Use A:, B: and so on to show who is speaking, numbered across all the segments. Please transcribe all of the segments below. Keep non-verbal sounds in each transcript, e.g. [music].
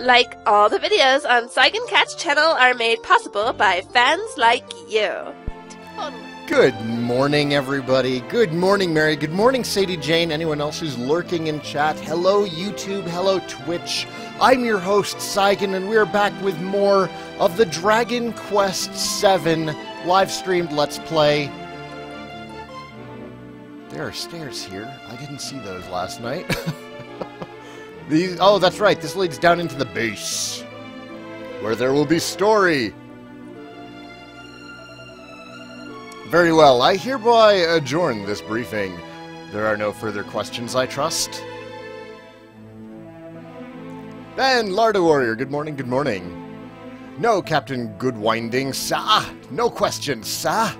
A: Like all the videos on Saigan Cat's channel are made possible by fans like you.
B: Good morning, everybody. Good morning, Mary. Good morning, Sadie Jane. Anyone else who's lurking in chat. Hello, YouTube. Hello, Twitch. I'm your host, Saigon, and we're back with more of the Dragon Quest VII live streamed Let's Play. There are stairs here. I didn't see those last night. [laughs] These, oh, that's right. This leads down into the base, where there will be story. Very well. I hereby adjourn this briefing. There are no further questions, I trust. Ben, Larda Warrior, good morning, good morning. No, Captain Goodwinding, sah. No questions, sah.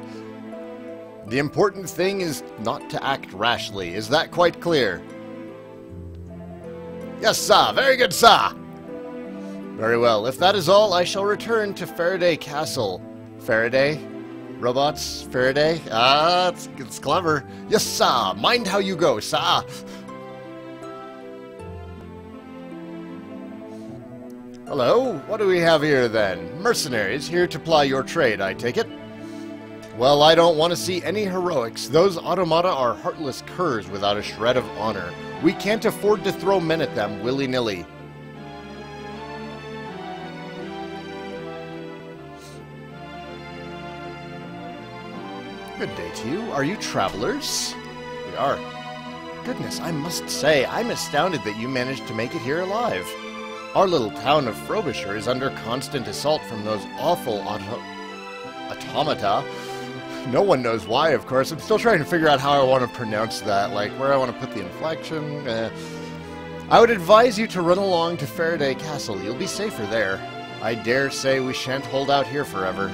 B: The important thing is not to act rashly. Is that quite clear? Yes, sir. Very good, sir. Very well. If that is all, I shall return to Faraday Castle. Faraday? Robots? Faraday? Ah, it's, it's clever. Yes, sir. Mind how you go, sir. Hello? What do we have here, then? Mercenaries here to ply your trade, I take it? Well, I don't want to see any heroics. Those automata are heartless curs without a shred of honor. We can't afford to throw men at them willy-nilly. Good day to you. Are you travelers? We are. Goodness, I must say, I'm astounded that you managed to make it here alive. Our little town of Frobisher is under constant assault from those awful auto automata. [laughs] No one knows why, of course. I'm still trying to figure out how I want to pronounce that, like where I want to put the inflection. Eh. I would advise you to run along to Faraday Castle. You'll be safer there. I dare say we shan't hold out here forever.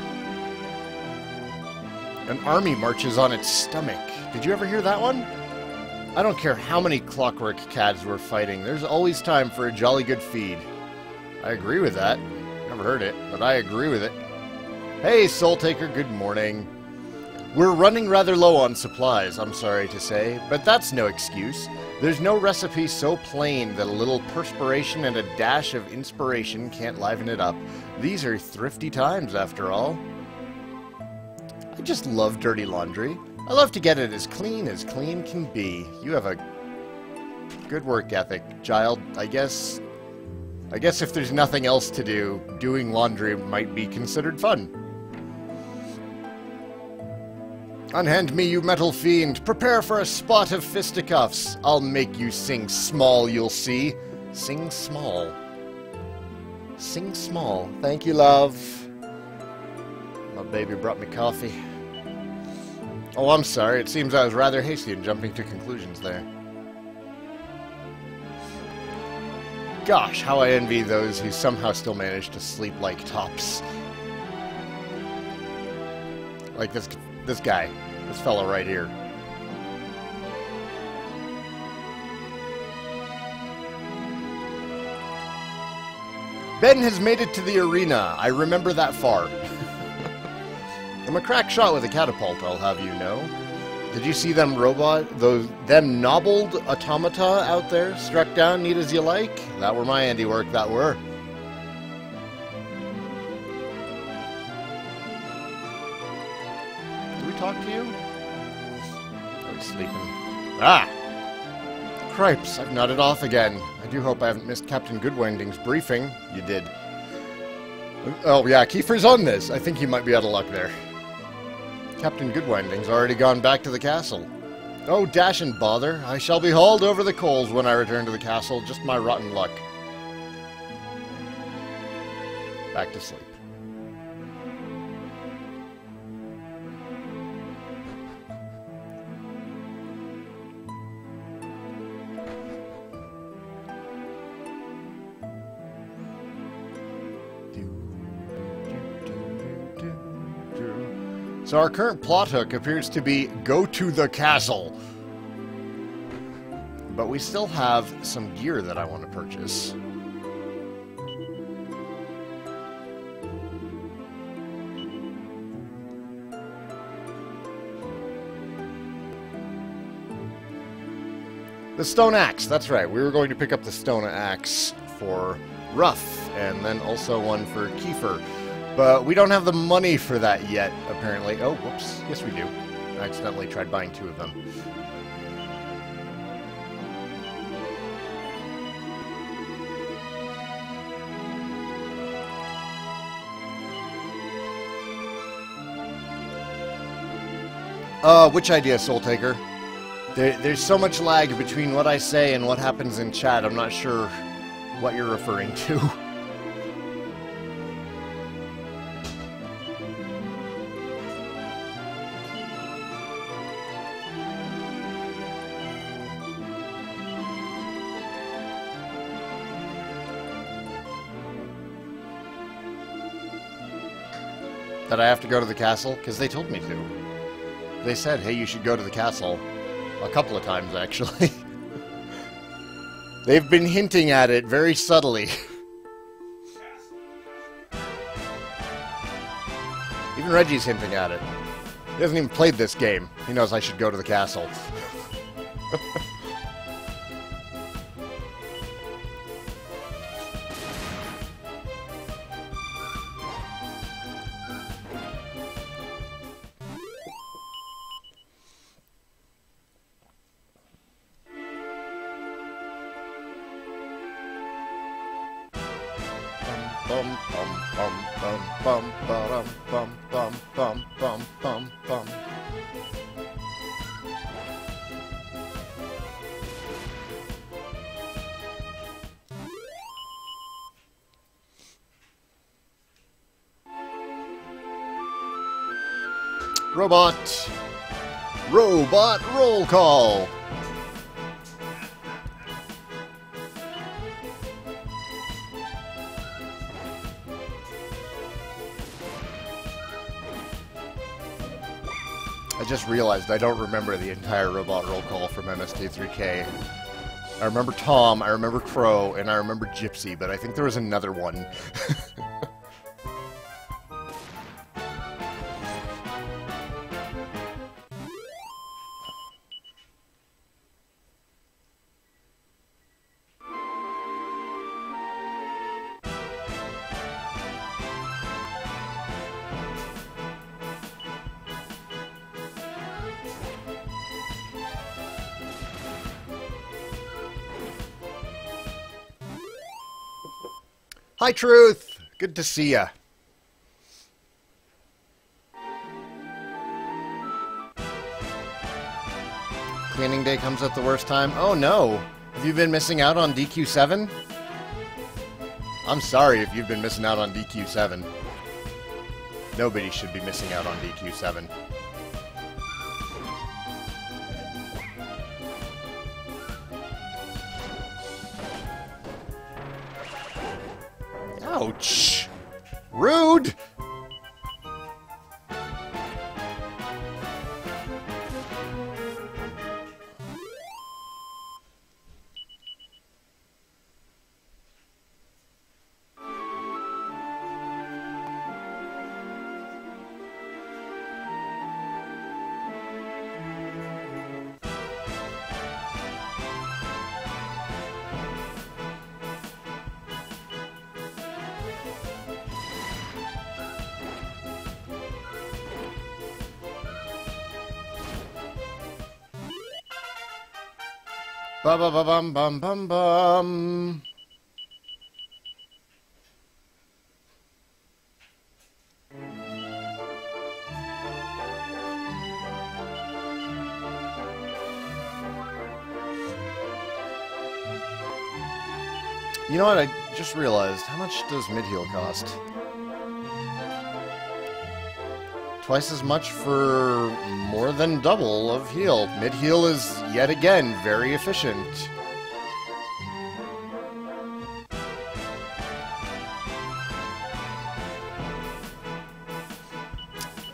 B: An army marches on its stomach. Did you ever hear that one? I don't care how many clockwork cads we're fighting. There's always time for a jolly good feed. I agree with that. Never heard it, but I agree with it. Hey, Soul Taker, good morning. We're running rather low on supplies, I'm sorry to say, but that's no excuse. There's no recipe so plain that a little perspiration and a dash of inspiration can't liven it up. These are thrifty times, after all. I just love dirty laundry. I love to get it as clean as clean can be. You have a good work ethic, child. I guess... I guess if there's nothing else to do, doing laundry might be considered fun. Unhand me, you metal fiend. Prepare for a spot of fisticuffs. I'll make you sing small, you'll see. Sing small. Sing small. Thank you, love. My baby brought me coffee. Oh, I'm sorry. It seems I was rather hasty in jumping to conclusions there. Gosh, how I envy those who somehow still manage to sleep like tops. Like this this guy. This fellow right here. Ben has made it to the arena. I remember that far. [laughs] I'm a crack shot with a catapult, I'll have you know. Did you see them robot, those them nobbled automata out there, struck down neat as you like? That were my handiwork, that were. Ah! Cripes, I've nodded off again. I do hope I haven't missed Captain Goodwinding's briefing. You did. Oh, yeah, Kiefer's on this. I think he might be out of luck there. Captain Goodwinding's already gone back to the castle. Oh, dash and bother. I shall be hauled over the coals when I return to the castle. Just my rotten luck. Back to sleep. So our current plot hook appears to be go to the castle. But we still have some gear that I want to purchase. The stone axe, that's right. We were going to pick up the stone axe for Ruff, and then also one for Kiefer. But we don't have the money for that yet, apparently. Oh, whoops. Yes, we do. I accidentally tried buying two of them. Uh, which idea, Soul Taker? There, there's so much lag between what I say and what happens in chat, I'm not sure what you're referring to. [laughs] that I have to go to the castle? Because they told me to. They said, hey, you should go to the castle. A couple of times, actually. [laughs] They've been hinting at it very subtly. [laughs] even Reggie's hinting at it. He hasn't even played this game. He knows I should go to the castle. [laughs] bum bum bum bum bum bum. Robot. Robot roll call. Just realized I don't remember the entire robot roll call from MST3K. I remember Tom, I remember Crow, and I remember Gypsy, but I think there was another one. [laughs] Hi, Truth. Good to see ya. Cleaning day comes at the worst time. Oh no. Have you been missing out on DQ7? I'm sorry if you've been missing out on DQ7. Nobody should be missing out on DQ7. Ouch! Rude! Ba ba bum bum bum bum. You know what? I just realized. How much does mid heal cost? Twice as much for more than double of heal. Mid heal is yet again very efficient.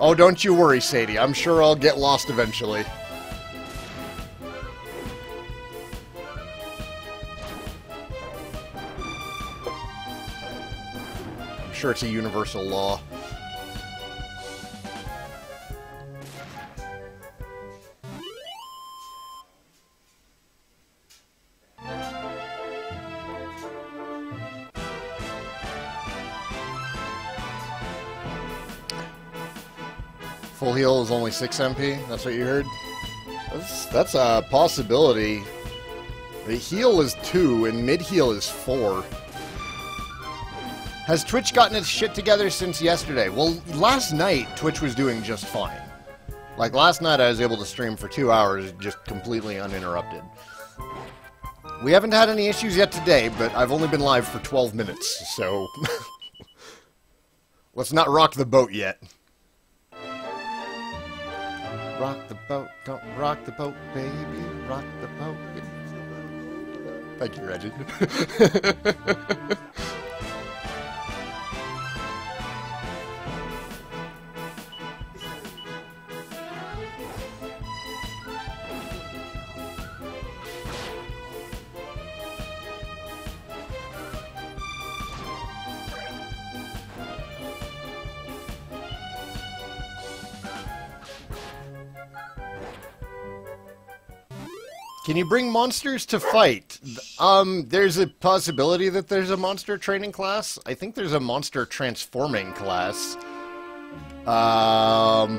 B: Oh, don't you worry, Sadie. I'm sure I'll get lost eventually. I'm sure it's a universal law. Full heal is only 6 MP? That's what you heard? That's, that's a possibility. The heal is 2 and mid heal is 4. Has Twitch gotten its shit together since yesterday? Well, last night, Twitch was doing just fine. Like, last night I was able to stream for two hours just completely uninterrupted. We haven't had any issues yet today, but I've only been live for 12 minutes, so... [laughs] Let's not rock the boat yet. Rock the boat, don't rock the boat, baby, rock the boat. Thank you, Reggie. [laughs] Can you bring monsters to fight? Um, there's a possibility that there's a monster training class. I think there's a monster transforming class. Um,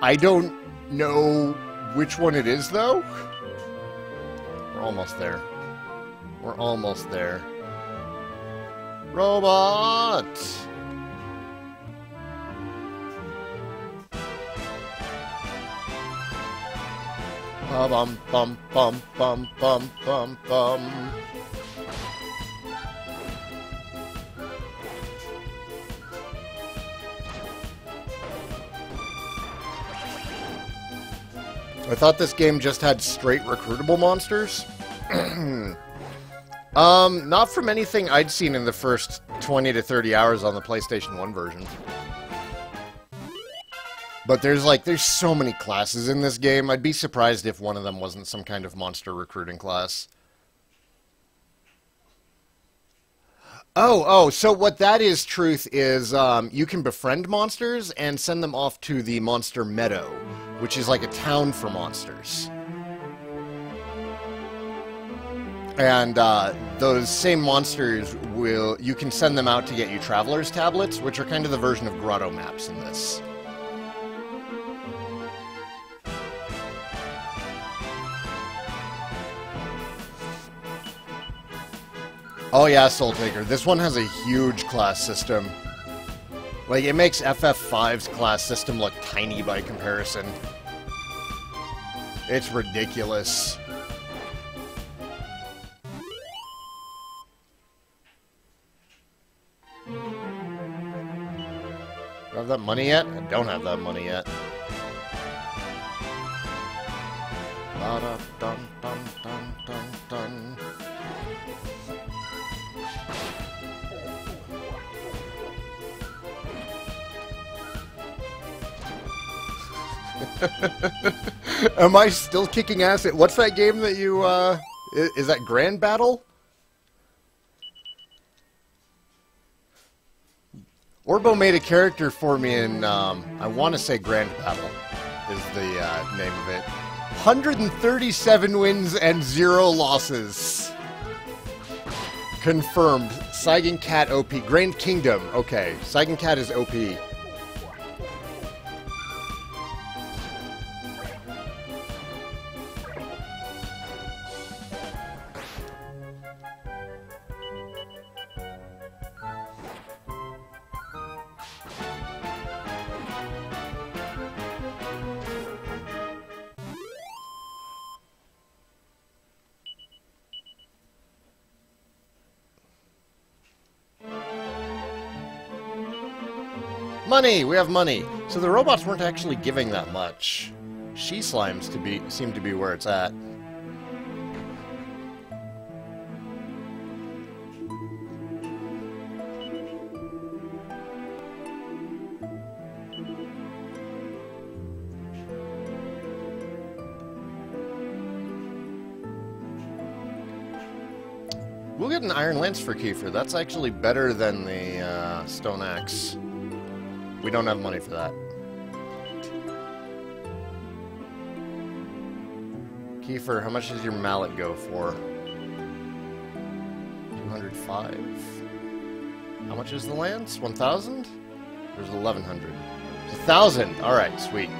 B: I don't know which one it is, though. We're almost there. We're almost there. Robot! Bum bum bum bum bum bum bum. I thought this game just had straight recruitable monsters. [clears throat] um, not from anything I'd seen in the first 20 to 30 hours on the PlayStation 1 version. But there's like there's so many classes in this game. I'd be surprised if one of them wasn't some kind of monster recruiting class. Oh, oh, so what that is, truth, is um, you can befriend monsters and send them off to the Monster Meadow, which is like a town for monsters. And uh, those same monsters will, you can send them out to get you Traveler's Tablets, which are kind of the version of Grotto Maps in this. Oh yeah, Soul Taker. This one has a huge class system. Like, it makes FF5's class system look tiny by comparison. It's ridiculous. Do I have that money yet? I don't have that money yet. [laughs] Am I still kicking ass at what's that game that you uh is, that Grand Battle? Orbo made a character for me in um, I want to say Grand Battle is the uh, name of it. 137 wins and zero losses. Confirmed. Saigan Cat OP. Grand Kingdom. Okay. Saigan Cat is OP. Money! We have money! So the robots weren't actually giving that much. She slimes to be seem to be where it's at. We'll get an Iron Lance for Kiefer. That's actually better than the uh, Stone Axe. We don't have money for that. Kiefer, how much does your mallet go for? 205. How much is the lance? 1,000? There's 1,100. 1,000! Alright, sweet.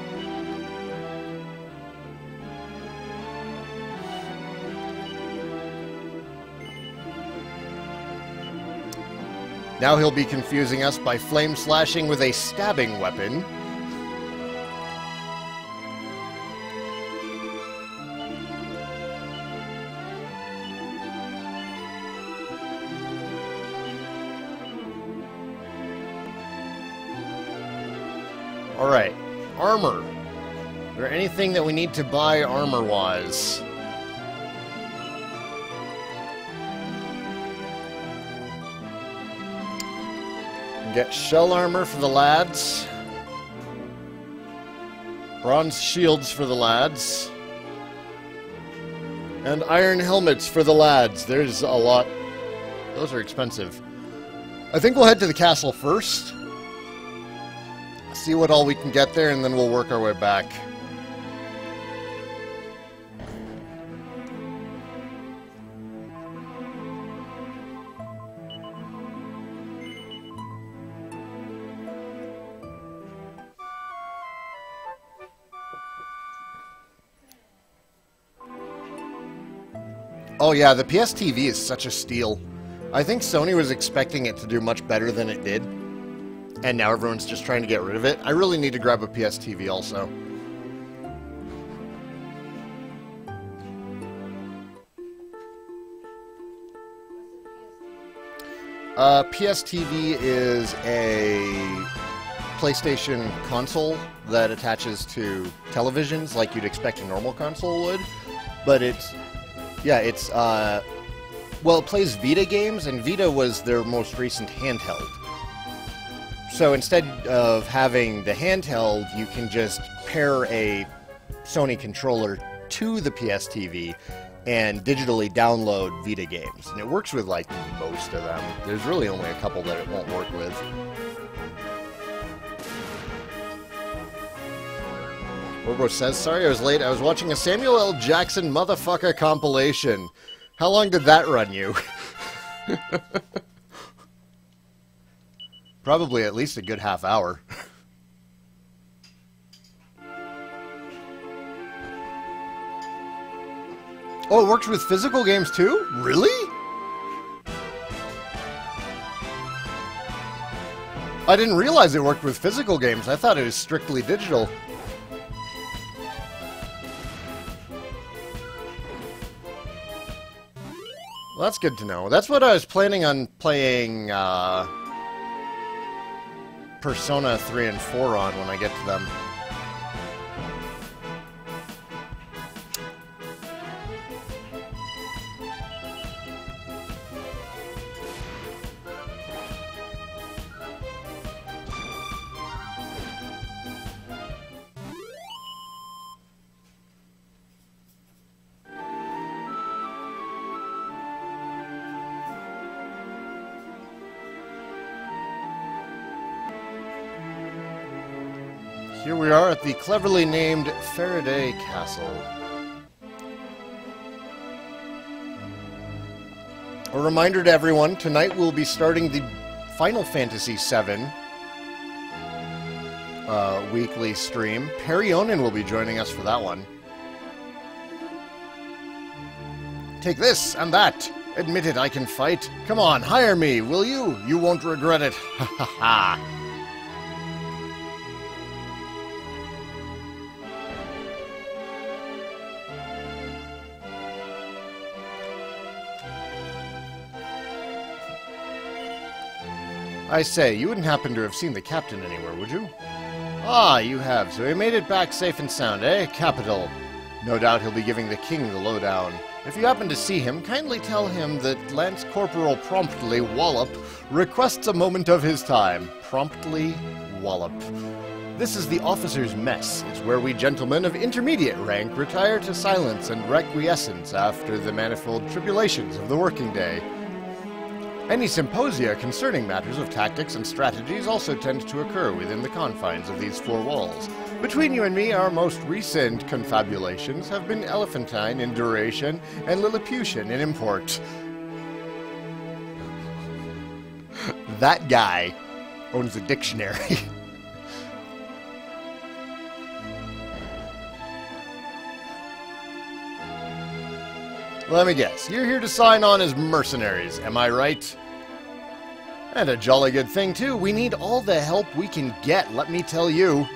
B: Now he'll be confusing us by flame slashing with a stabbing weapon. Alright, armor. Is there anything that we need to buy armor-wise? Get shell armor for the lads. Bronze shields for the lads. And iron helmets for the lads. There's a lot. Those are expensive. I think we'll head to the castle first. See what all we can get there, and then we'll work our way back. Oh yeah, the PS TV is such a steal. I think Sony was expecting it to do much better than it did. And now everyone's just trying to get rid of it. I really need to grab a PS TV also. Uh, PS TV is a PlayStation console that attaches to televisions like you'd expect a normal console would, but it's yeah, it's uh, well, it plays Vita games, and Vita was their most recent handheld. So instead of having the handheld, you can just pair a Sony controller to the PS TV and digitally download Vita games. And it works with like most of them. There's really only a couple that it won't work with. Orbo says, sorry I was late. I was watching a Samuel L. Jackson motherfucker compilation. How long did that run you? [laughs] Probably at least a good half hour. oh, it works with physical games too? Really? I didn't realize it worked with physical games. I thought it was strictly digital. Well, that's good to know. That's what I was planning on playing uh, Persona 3 and 4 on when I get to them. Cleverly named Faraday Castle. A reminder to everyone, tonight we'll be starting the Final Fantasy VII uh, weekly stream. Perry Onin will be joining us for that one. Take this and that. Admit it, I can fight. Come on, hire me, will you? You won't regret it. [laughs] Ha ha ha. I say, you wouldn't happen to have seen the captain anywhere, would you? Ah, you have, so he made it back safe and sound, eh? Capital. No doubt he'll be giving the king the lowdown. If you happen to see him, kindly tell him that Lance Corporal Promptly Wallop requests a moment of his time. Promptly Wallop. This is the officer's mess. It's where we gentlemen of intermediate rank retire to silence and requiescence after the manifold tribulations of the working day. Any symposia concerning matters of tactics and strategies also tend to occur within the confines of these four walls. Between you and me, our most recent confabulations have been elephantine in duration and Lilliputian in import. [laughs] that guy owns a dictionary. [laughs] Let me guess, you're here to sign on as mercenaries, am I right? And a jolly good thing, too. We need all the help we can get, let me tell you.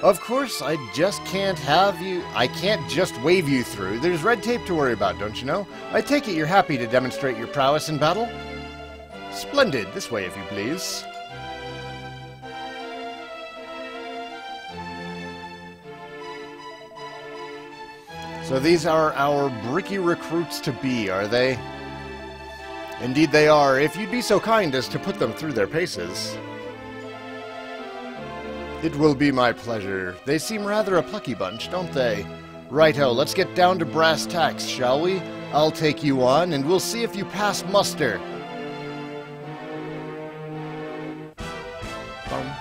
B: Of course, I just can't have you... I can't just wave you through. There's red tape to worry about, don't you know? I take it you're happy to demonstrate your prowess in battle? Splendid. This way, if you please. So these are our bricky recruits to be, are they? Indeed they are, if you'd be so kind as to put them through their paces. It will be my pleasure. They seem rather a plucky bunch, don't they? Righto, let's get down to brass tacks, shall we? I'll take you on, and we'll see if you pass muster.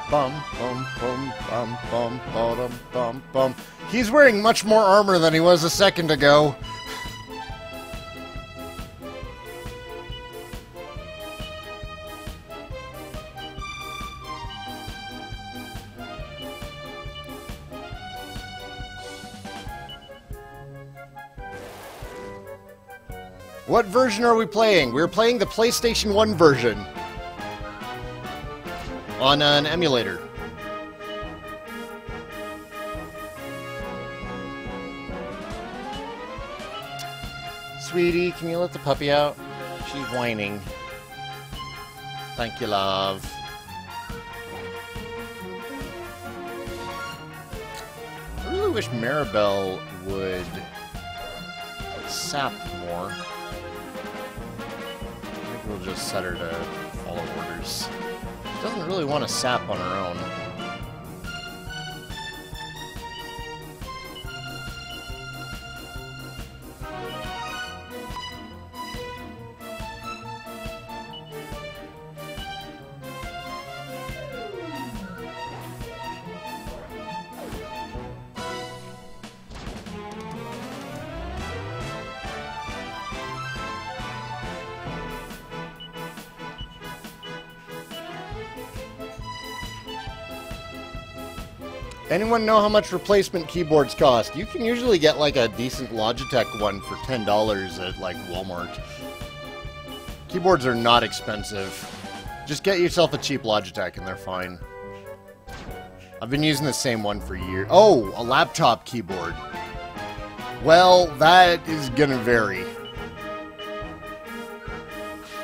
B: bum bum bum bum bum bottom bum bum. He's wearing much more armor than he was a second ago. What version are we playing? We're playing the PlayStation 1 version. On an emulator. Sweetie, can you let the puppy out? She's whining. Thank you, love. I really wish Maribel would sap more. I think we'll just set her to follow orders. Doesn't really want to sap on her own. Anyone know how much replacement keyboards cost? You can usually get like a decent Logitech one for $10 at like Walmart. Keyboards are not expensive. Just get yourself a cheap Logitech and they're fine. I've been using the same one for years. Oh, a laptop keyboard. Well, that is gonna vary.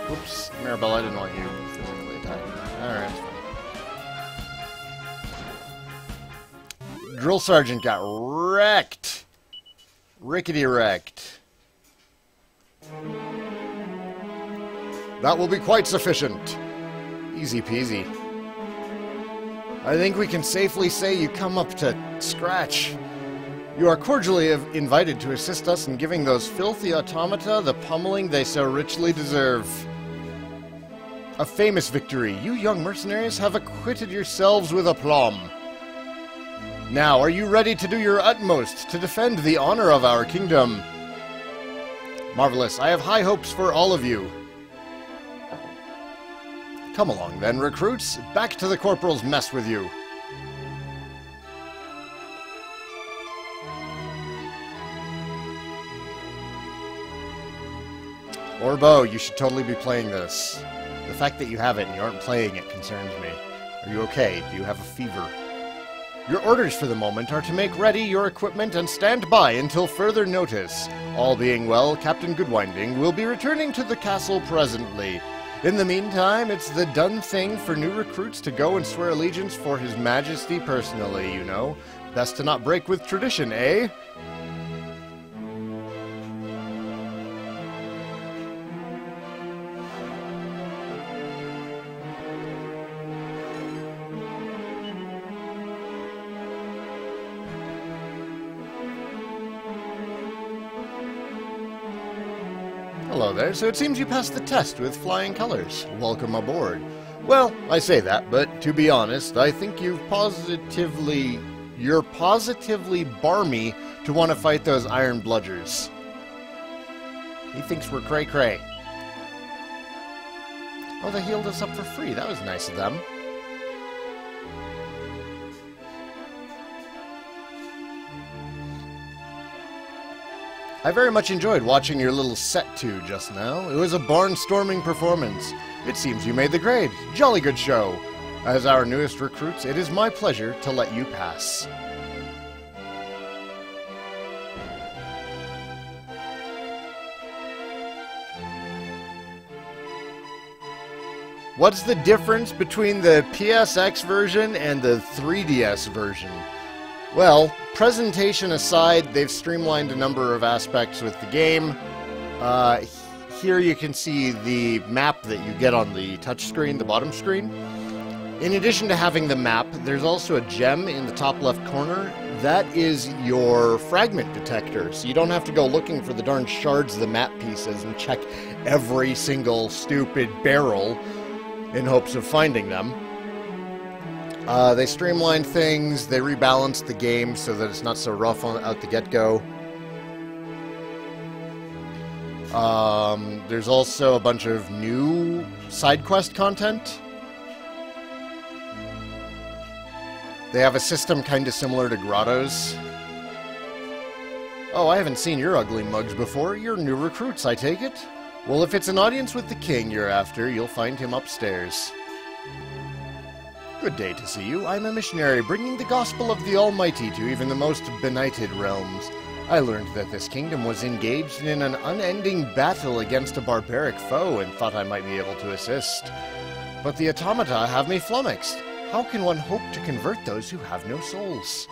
B: Whoops, Maribel, I didn't want you physically attacked. Alright, Drill Sergeant got wrecked. Rickety wrecked. That will be quite sufficient. Easy peasy. I think we can safely say you come up to scratch. You are cordially invited to assist us in giving those filthy automata the pummeling they so richly deserve. A famous victory. You young mercenaries have acquitted yourselves with aplomb. Now, are you ready to do your utmost to defend the honor of our kingdom? Marvelous. I have high hopes for all of you. Come along then, recruits. Back to the corporal's mess with you. Orbo, you should totally be playing this. The fact that you have it and you aren't playing it concerns me. Are you okay? Do you have a fever? Your orders for the moment are to make ready your equipment and stand by until further notice. All being well, Captain Goodwinding will be returning to the castle presently. In the meantime, it's the done thing for new recruits to go and swear allegiance for His Majesty personally, you know. Best to not break with tradition, eh? Hello there, so it seems you passed the test with flying colors. Welcome aboard. Well, I say that, but to be honest, I think you've positively... You're positively barmy to want to fight those iron bludgers. He thinks we're cray-cray. Oh, they healed us up for free. That was nice of them. I very much enjoyed watching your little set to just now. It was a barnstorming performance. It seems you made the grade. Jolly good show. As our newest recruits, it is my pleasure to let you pass. What's the difference between the PSX version and the 3DS version? Well, presentation aside, they've streamlined a number of aspects with the game. Uh, here you can see the map that you get on the touchscreen, the bottom screen. In addition to having the map, there's also a gem in the top left corner. That is your fragment detector, so you don't have to go looking for the darn shards of the map pieces and check every single stupid barrel in hopes of finding them. Uh, they streamlined things, they rebalanced the game so that it's not so rough on, out the get-go. Um, there's also a bunch of new side quest content. They have a system kind of similar to Grotto's. Oh, I haven't seen your ugly mugs before. You're new recruits, I take it? Well, if it's an audience with the king you're after, you'll find him upstairs. Good day to see you. I'm a missionary, bringing the gospel of the Almighty to even the most benighted realms. I learned that this kingdom was engaged in an unending battle against a barbaric foe and thought I might be able to assist. But the automata have me flummoxed. How can one hope to convert those who have no souls?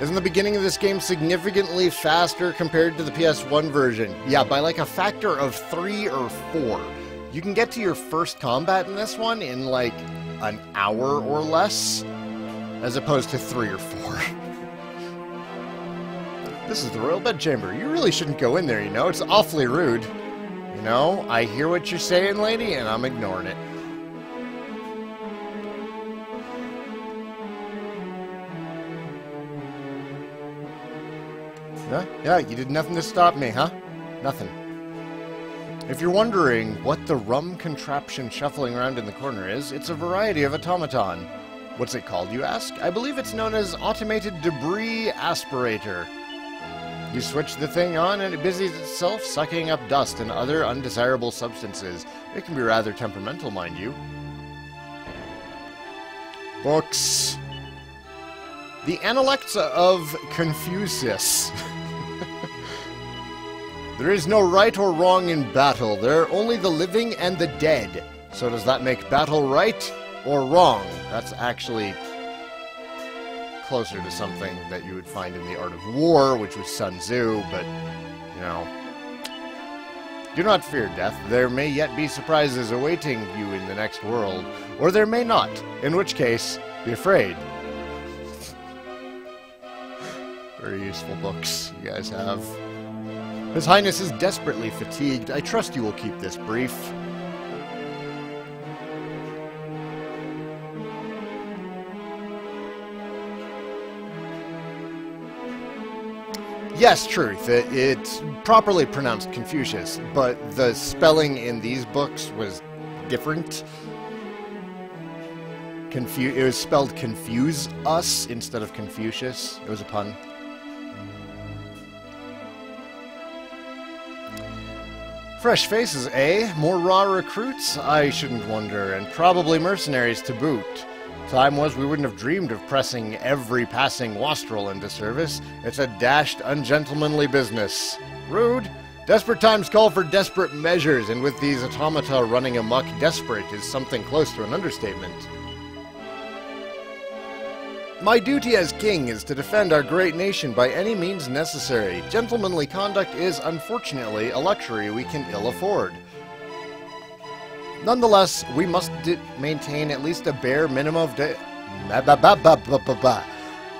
B: Isn't the beginning of this game significantly faster compared to the PS1 version? Yeah, by like a factor of three or four. You can get to your first combat in this one in like an hour or less, as opposed to three or four. [laughs] this is the royal bedchamber. You really shouldn't go in there, you know? It's awfully rude. You know, I hear what you're saying, lady, and I'm ignoring it. Yeah, yeah, you did nothing to stop me, huh? Nothing. If you're wondering what the rum contraption shuffling around in the corner is, it's a variety of automaton. What's it called, you ask? I believe it's known as Automated Debris Aspirator. You switch the thing on and it busies itself sucking up dust and other undesirable substances. It can be rather temperamental, mind you. Books. The Analects of Confucius. [laughs] there is no right or wrong in battle. There are only the living and the dead. So does that make battle right or wrong? That's actually closer to something that you would find in the Art of War, which was Sun Tzu, but, you know. Do not fear death. There may yet be surprises awaiting you in the next world, or there may not, in which case, be afraid. Very useful books you guys have. His Highness is desperately fatigued. I trust you will keep this brief. Yes, truth. It, it's properly pronounced Confucius, but the spelling in these books was different. Confu- it was spelled confuse us instead of Confucius. It was a pun. Fresh faces, eh? More raw recruits? I shouldn't wonder, and probably mercenaries to boot. Time was we wouldn't have dreamed of pressing every passing wastrel into service. It's a dashed, ungentlemanly business. Rude. Desperate times call for desperate measures, and with these automata running amok, desperate is something close to an understatement. My duty as king is to defend our great nation by any means necessary. Gentlemanly conduct is, unfortunately, a luxury we can ill afford. Nonetheless, we must maintain at least a bare minimum of de-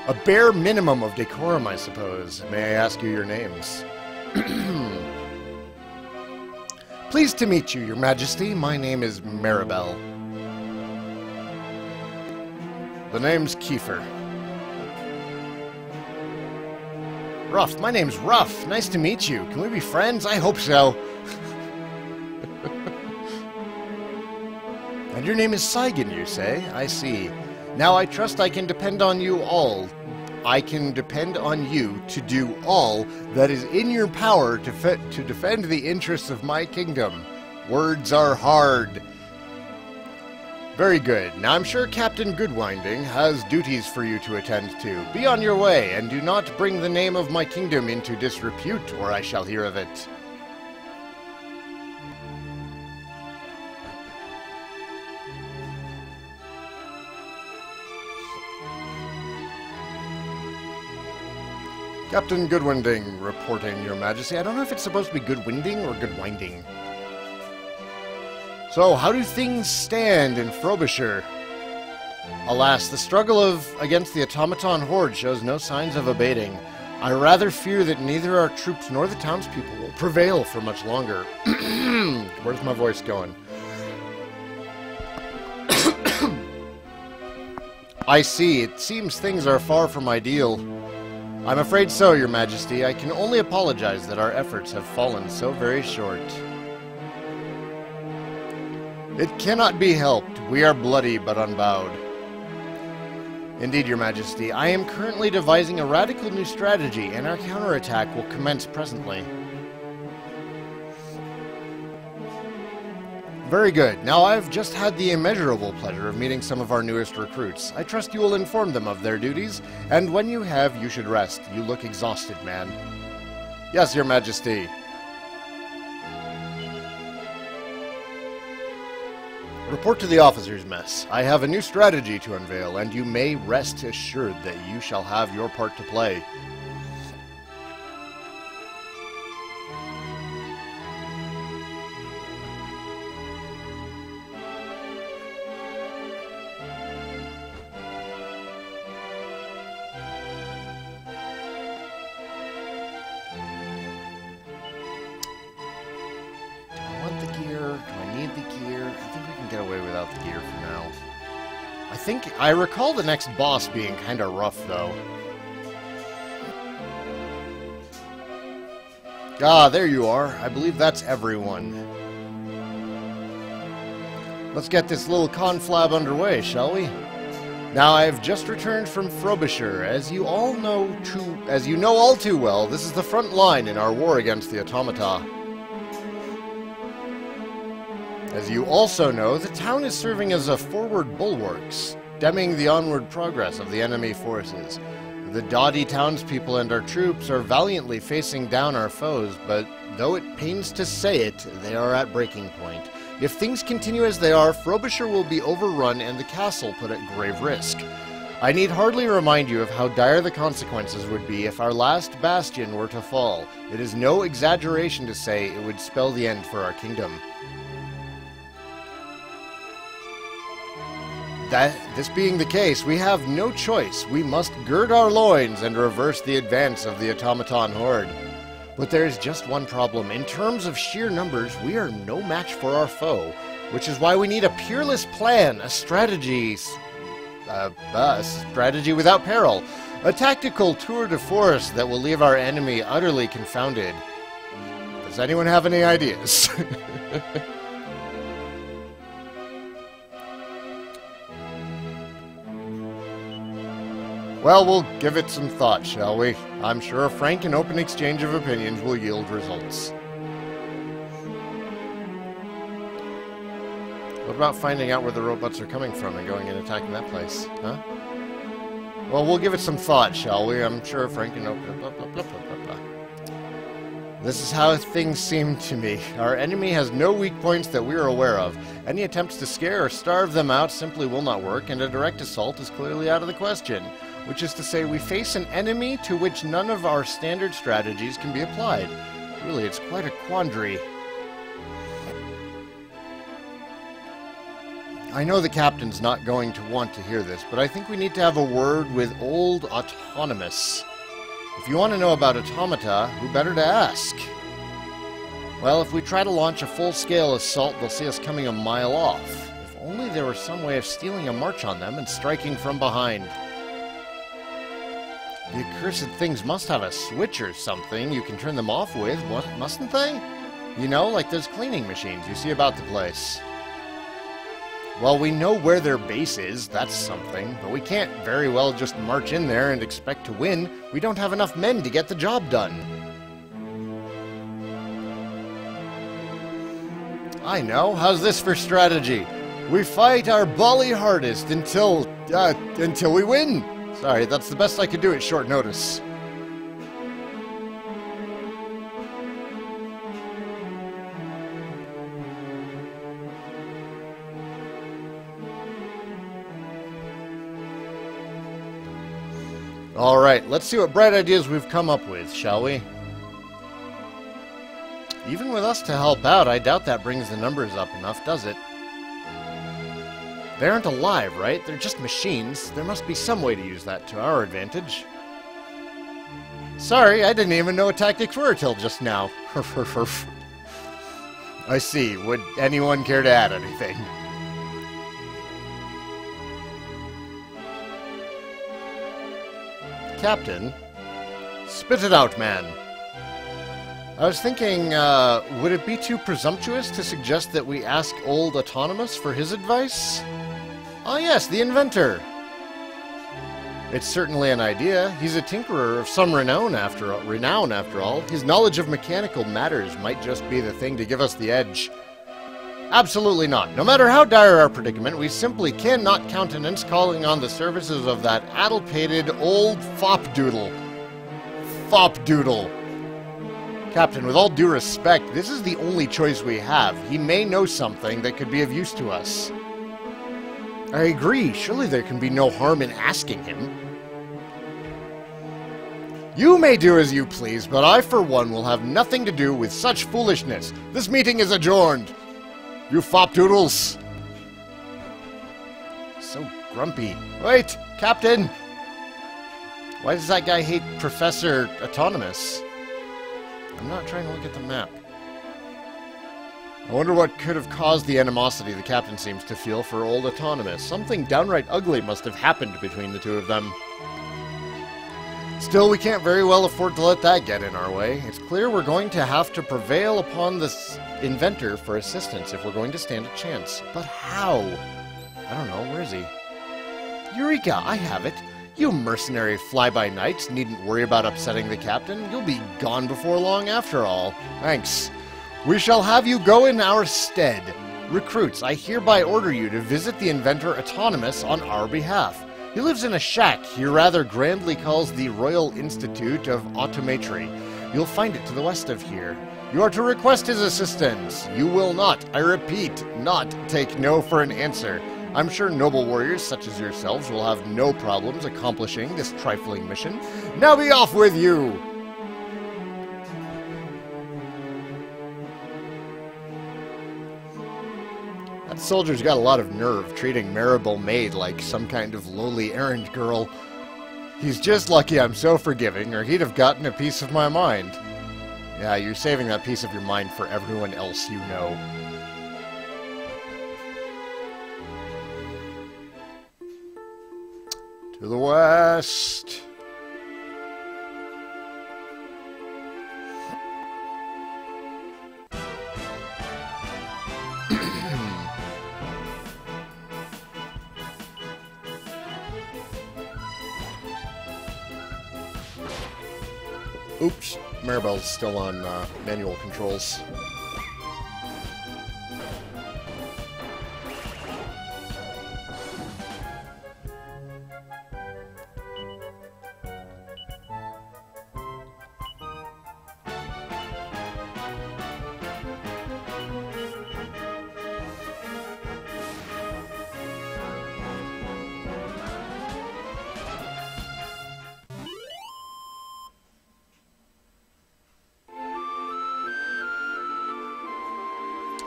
B: a bare minimum of decorum, I suppose. May I ask you your names? [clears throat] Pleased to meet you, Your Majesty. My name is Maribel. The name's Kiefer. Ruff, my name's Ruff. Nice to meet you. Can we be friends? I hope so. [laughs] and your name is Saigan, you say? I see. Now I trust I can depend on you all. I can depend on you to do all that is in your power to, to defend the interests of my kingdom. Words are hard. Very good. Now I'm sure Captain Goodwinding has duties for you to attend to. Be on your way, and do not bring the name of my kingdom into disrepute, or I shall hear of it. Captain Goodwinding reporting, Your Majesty. I don't know if it's supposed to be Goodwinding or Goodwinding. So, how do things stand in Frobisher? Alas, the struggle of against the automaton horde shows no signs of abating. I rather fear that neither our troops nor the townspeople will prevail for much longer. [clears throat] Where's my voice going? [coughs] I see. It seems things are far from ideal. I'm afraid so, Your Majesty. I can only apologize that our efforts have fallen so very short. It cannot be helped. We are bloody but unbowed. Indeed, Your Majesty, I am currently devising a radical new strategy, and our counterattack will commence presently. Very good. Now, I've just had the immeasurable pleasure of meeting some of our newest recruits. I trust you will inform them of their duties, and when you have, you should rest. You look exhausted, man. Yes, Your Majesty. Report to the officers' mess. I have a new strategy to unveil, and you may rest assured that you shall have your part to play. I recall the next boss being kind of rough, though. Ah, there you are. I believe that's everyone. Let's get this little conflab underway, shall we? Now, I've just returned from Frobisher. As you all know too, as you know all too well, this is the front line in our war against the automata. As you also know, the town is serving as a forward bulwark, stemming the onward progress of the enemy forces. The doughty townspeople and our troops are valiantly facing down our foes, but though it pains to say it, they are at breaking point. If things continue as they are, Frobisher will be overrun and the castle put at grave risk. I need hardly remind you of how dire the consequences would be if our last bastion were to fall. It is no exaggeration to say it would spell the end for our kingdom. That, this being the case, we have no choice. We must gird our loins and reverse the advance of the automaton horde. But there is just one problem. In terms of sheer numbers, we are no match for our foe, which is why we need a peerless plan, a strategy, uh, a strategy without peril, a tactical tour de force that will leave our enemy utterly confounded. Does anyone have any ideas? [laughs] Well, we'll give it some thought, shall we? I'm sure a frank and open exchange of opinions will yield results. What about finding out where the robots are coming from and going and attacking that place? Huh? Well, we'll give it some thought, shall we? I'm sure frank and blah, blah, blah. This is how things seem to me. Our enemy has no weak points that we are aware of. Any attempts to scare or starve them out simply will not work, and a direct assault is clearly out of the question which is to say we face an enemy to which none of our standard strategies can be applied. Really, it's quite a quandary. I know the captain's not going to want to hear this, but I think we need to have a word with Old Autonomous. If you want to know about automata, who better to ask? Well, if we try to launch a full-scale assault, they'll see us coming a mile off. If only there were some way of stealing a march on them and striking from behind. The accursed things must have a switch or something you can turn them off with, what, mustn't they? You know, like those cleaning machines you see about the place. Well, we know where their base is, that's something, but we can't very well just march in there and expect to win. We don't have enough men to get the job done. I know. How's this for strategy? We fight our bally hardest until, uh, until we win. Sorry, that's the best I could do at short notice. Alright, let's see what bright ideas we've come up with, shall we? Even with us to help out, I doubt that brings the numbers up enough, does it? They aren't alive, right? They're just machines. There must be some way to use that to our advantage. Sorry, I didn't even know what tactics were till just now. [laughs] I see. Would anyone care to add anything? Captain? Spit it out, man. I was thinking, uh, would it be too presumptuous to suggest that we ask old Autonomous for his advice? Ah, yes, the inventor. It's certainly an idea. He's a tinkerer of some renown after all, renown after all. His knowledge of mechanical matters might just be the thing to give us the edge. Absolutely not. No matter how dire our predicament, we simply cannot countenance calling on the services of that addle-pated old fopdoodle. Fopdoodle. Captain, with all due respect, this is the only choice we have. He may know something that could be of use to us. I agree. Surely there can be no harm in asking him. You may do as you please, but I, for one, will have nothing to do with such foolishness. This meeting is adjourned. You fopdoodles! So grumpy. Wait, Captain! Why does that guy hate Professor Autonomous? I'm not trying to look at the map. I wonder what could have caused the animosity the captain seems to feel for old Autonomous. Something downright ugly must have happened between the two of them. Still, we can't very well afford to let that get in our way. It's clear we're going to have to prevail upon this inventor for assistance if we're going to stand a chance. But how? I don't know. Where is he? Eureka! I have it. You mercenary fly-by-nights needn't worry about upsetting the captain. You'll be gone before long after all. Thanks. We shall have you go in our stead. Recruits, I hereby order you to visit the inventor Autonomous on our behalf. He lives in a shack he rather grandly calls the Royal Institute of Automatry. You'll find it to the west of here. You are to request his assistance. You will not, I repeat, not take no for an answer. I'm sure noble warriors such as yourselves will have no problems accomplishing this trifling mission. Now be off with you! Soldier's got a lot of nerve treating Maribel Maid like some kind of lowly errand girl. He's just lucky I'm so forgiving, or he'd have gotten a piece of my mind. Yeah, you're saving that piece of your mind for everyone else you know. To the west. Oops, Maribel's still on uh, manual controls.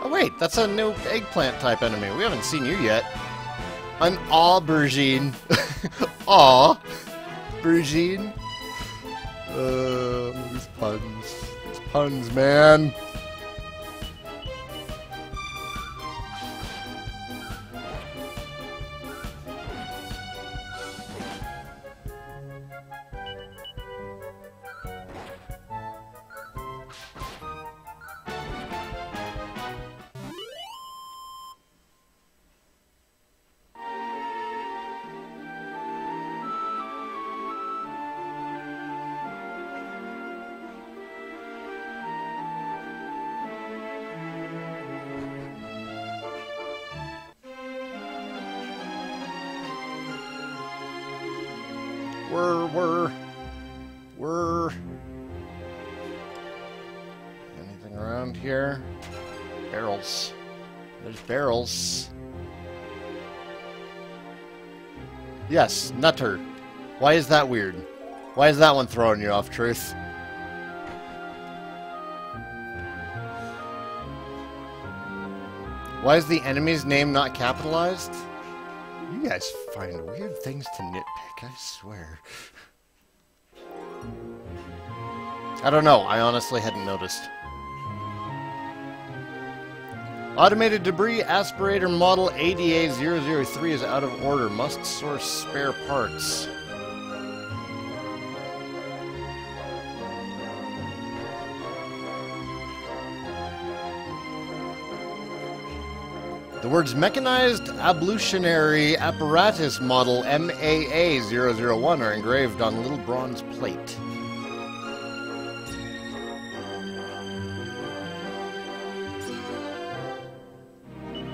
B: Oh wait, that's a new eggplant type enemy. We haven't seen you yet. An aubergine. Aw. [laughs] Aubergine. Uh, these puns. These puns, man. Yes, Nutter. Why is that weird? Why is that one throwing you off, Truth? Why is the enemy's name not capitalized? You guys find weird things to nitpick, I swear. I don't know, I honestly hadn't noticed. Automated debris aspirator model ADA003 is out of order. Must source spare parts. The words Mechanized Ablutionary Apparatus Model MAA001 are engraved on a little bronze plate.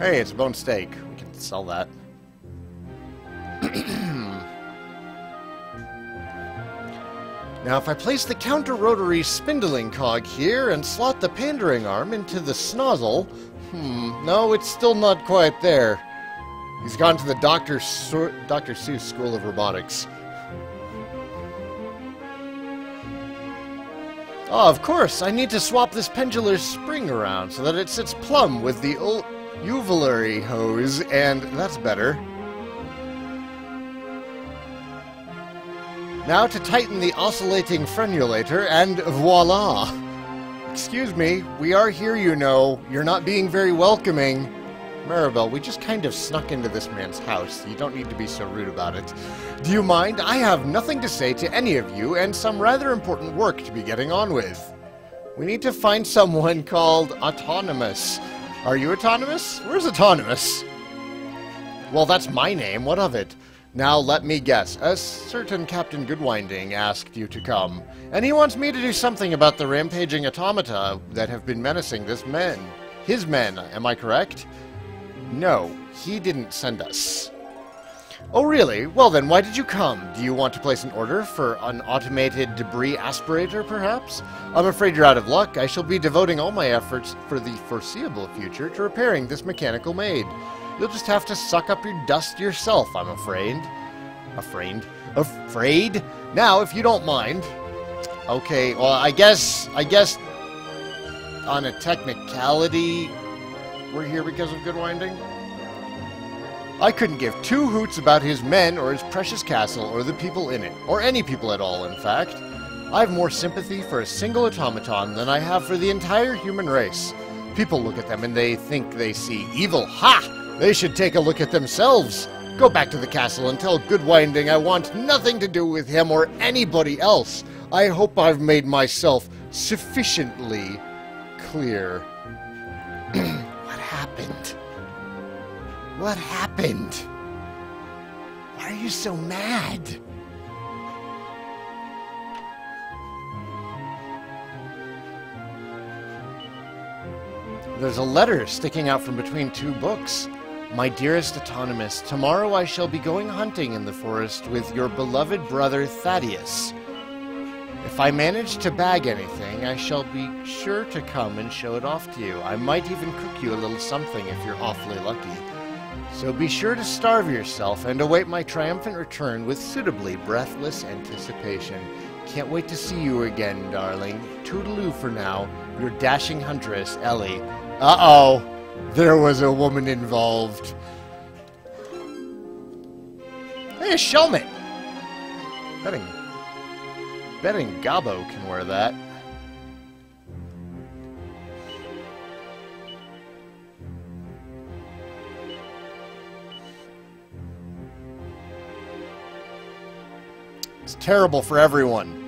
B: Hey, it's a bone steak. We can sell that. [clears throat] now, if I place the counter-rotary spindling cog here and slot the pandering arm into the snozzle... Hmm, no, it's still not quite there. He's gone to the Dr. Dr. Seuss School of Robotics. Oh, of course, I need to swap this pendular spring around so that it sits plumb with the Uvulary hose, and that's better. Now to tighten the oscillating frenulator, and voila! Excuse me, we are here, you know. You're not being very welcoming. Maribel, we just kind of snuck into this man's house. You don't need to be so rude about it. Do you mind? I have nothing to say to any of you, and some rather important work to be getting on with. We need to find someone [laughs] called Autonomous. Are you autonomous? Where's autonomous? Well, that's my name. What of it? Now let me guess. A certain Captain Goodwinding asked you to come, and he wants me to do something about the rampaging automata that have been menacing this men. His men, am I correct? No, he didn't send us. Oh, really? Well then, why did you come? Do you want to place an order for an automated debris aspirator, perhaps? I'm afraid you're out of luck. I shall be devoting all my efforts for the foreseeable future to repairing this mechanical maid. You'll just have to suck up your dust yourself, I'm afraid. Afraid? Afraid? Now, if you don't mind. Okay, well, I guess, I guess, on a technicality, we're here because of Goodwinding? I couldn't give two hoots about his men or his precious castle or the people in it, or any people at all, in fact. I have more sympathy for a single automaton than I have for the entire human race. People look at them and they think they see evil. Ha! They should take a look at themselves. Go back to the castle and tell Goodwinding I want nothing to do with him or anybody else. I hope I've made myself sufficiently clear. [clears throat] what happened? What happened? Why are you so mad? There's a letter sticking out from between two books. My dearest Autonomous, tomorrow I shall be going hunting in the forest with your beloved brother Thaddeus. If I manage to bag anything, I shall be sure to come and show it off to you. I might even cook you a little something if you're awfully lucky. So be sure to starve yourself and await my triumphant return with suitably breathless anticipation. Can't wait to see you again, darling. Toodaloo for now, your dashing huntress, Ellie. Uh-oh, there was a woman involved. Hey, a Shellmet! Betting, betting Gabo can wear that. Terrible for everyone.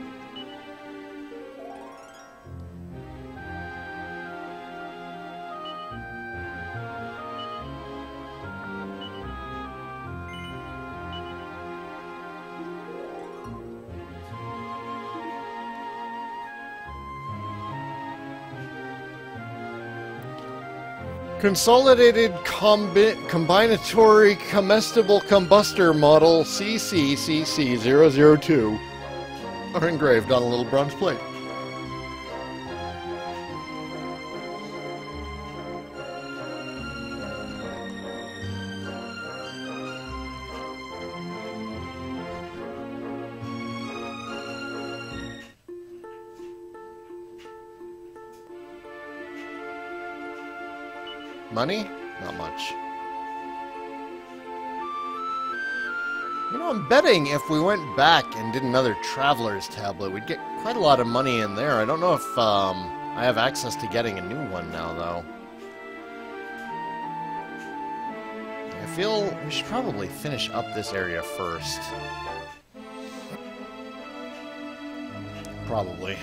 B: Consolidated combi Combinatory Comestible Combustor Model CCCC002 are engraved on a little bronze plate. Money? Not much. You know, I'm betting if we went back and did another Traveler's Tablet, we'd get quite a lot of money in there. I don't know if um, I have access to getting a new one now, though. I feel we should probably finish up this area first. Probably.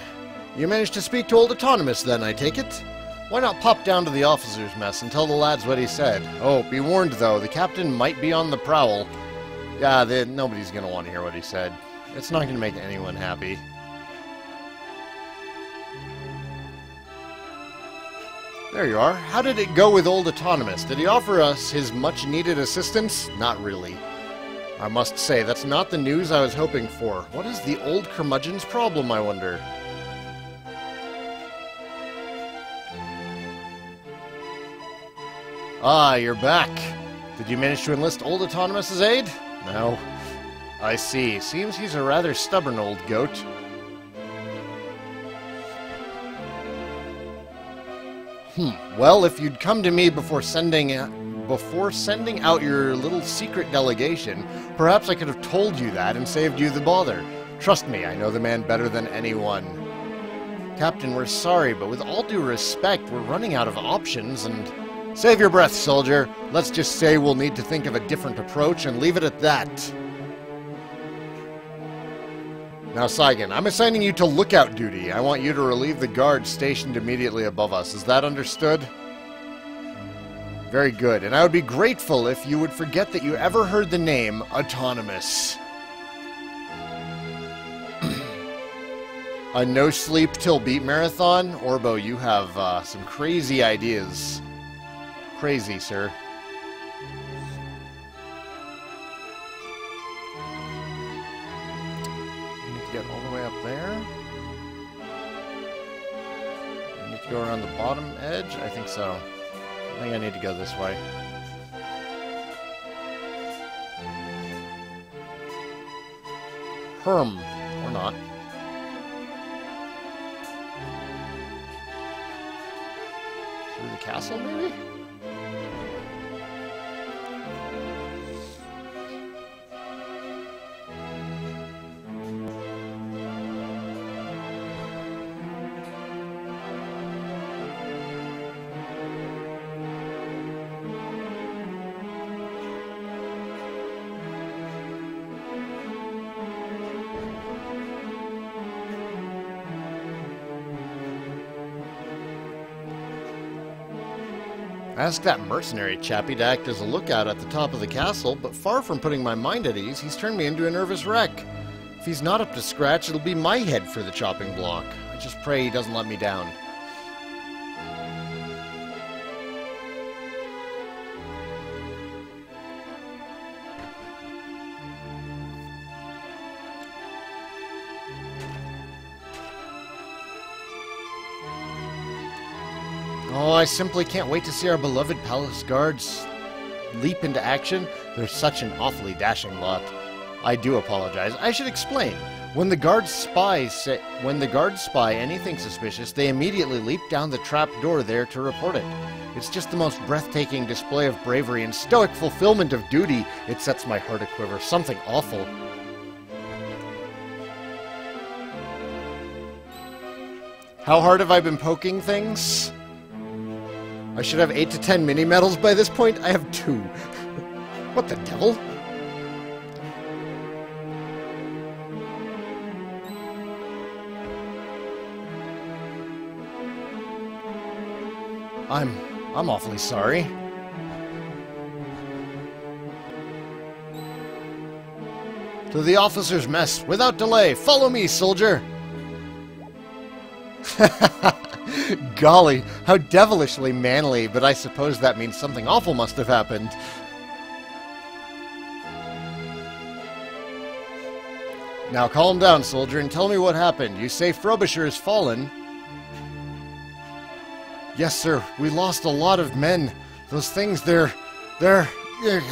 B: You managed to speak to Old Autonomous, then, I take it? Why not pop down to the officer's mess and tell the lads what he said? Oh, be warned though, the captain might be on the prowl. Yeah, they, nobody's gonna want to hear what he said. It's not gonna make anyone happy. There you are. How did it go with Old Autonomous? Did he offer us his much-needed assistance? Not really. I must say, that's not the news I was hoping for. What is the old curmudgeon's problem, I wonder? Ah, you're back. Did you manage to enlist Old Autonomous's aid? No. I see. Seems he's a rather stubborn old goat. Hmm. Well, if you'd come to me before sending before sending out your little secret delegation, perhaps I could have told you that and saved you the bother. Trust me, I know the man better than anyone. Captain, we're sorry, but with all due respect, we're running out of options and... Save your breath, soldier. Let's just say we'll need to think of a different approach and leave it at that. Now, Saigan, I'm assigning you to lookout duty. I want you to relieve the guards stationed immediately above us. Is that understood? Very good. And I would be grateful if you would forget that you ever heard the name Autonomous. [clears throat] a no sleep till beat marathon? Orbo, you have uh, some crazy ideas crazy, sir. need to get all the way up there. I need to go around the bottom edge? I think so. I think I need to go this way. Herm. Or not. Through the castle, maybe? Ask that mercenary chappie to act as a lookout at the top of the castle, but far from putting my mind at ease, he's turned me into a nervous wreck. If he's not up to scratch, it'll be my head for the chopping block. I just pray he doesn't let me down. Oh, I simply can't wait to see our beloved palace guards leap into action. They're such an awfully dashing lot. I do apologize. I should explain. When the guards spy say, when the guards spy anything suspicious, they immediately leap down the trap door there to report it. It's just the most breathtaking display of bravery and stoic fulfillment of duty. It sets my heart a quiver. Something awful. How hard have I been poking things? I should have 8 to 10 mini medals by this point. I have 2. [laughs] what the devil? I'm... I'm awfully sorry. To the officer's mess, without delay. Follow me, soldier! [laughs] golly, how devilishly manly, but I suppose that means something awful must have happened. Now calm down, soldier, and tell me what happened. You say Frobisher has fallen. Yes, sir. We lost a lot of men. Those things, they're... they're... ugh.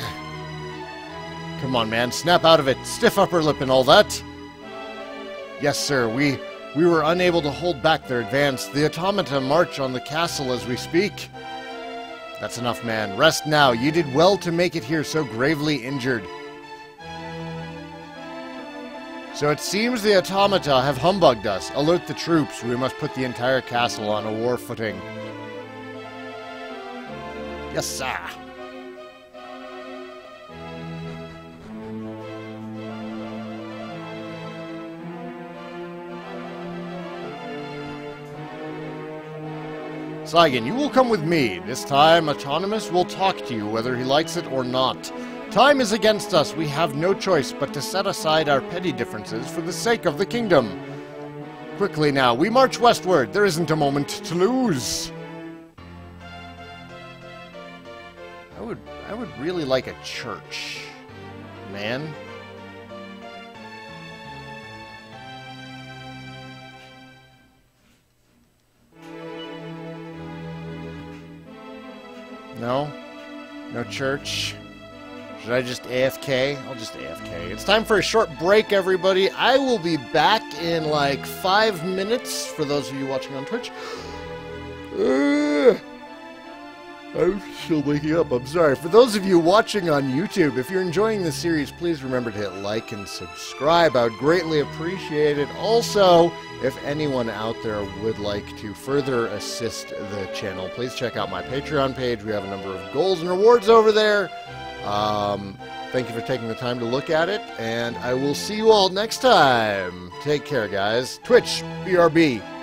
B: Come on, man. Snap out of it. Stiff upper lip and all that. Yes, sir. We... we were unable to hold back their advance. The automata march on the castle as we speak. That's enough, man. Rest now. You did well to make it here so gravely injured. So it seems the automata have humbugged us. Alert the troops. We must put the entire castle on a war footing. Yes, sir. Saigan, you will come with me. This time, Autonomous will talk to you whether he likes it or not. Time is against us. We have no choice but to set aside our petty differences for the sake of the kingdom. Quickly now, we march westward. There isn't a moment to lose. I would I would really like a church. Man. No? No church? Should I just AFK? I'll just AFK. It's time for a short break, everybody. I will be back in like five minutes for those of you watching on Twitch. I'm still waking up. I'm sorry. For those of you watching on YouTube, if you're enjoying the series, please remember to hit like and subscribe. I would greatly appreciate it. Also, if anyone out there would like to further assist the channel, please check out my Patreon page. We have a number of goals and rewards over there. Um, thank you for taking the time to look at it, and I will see you all next time. Take care, guys. Twitch, BRB.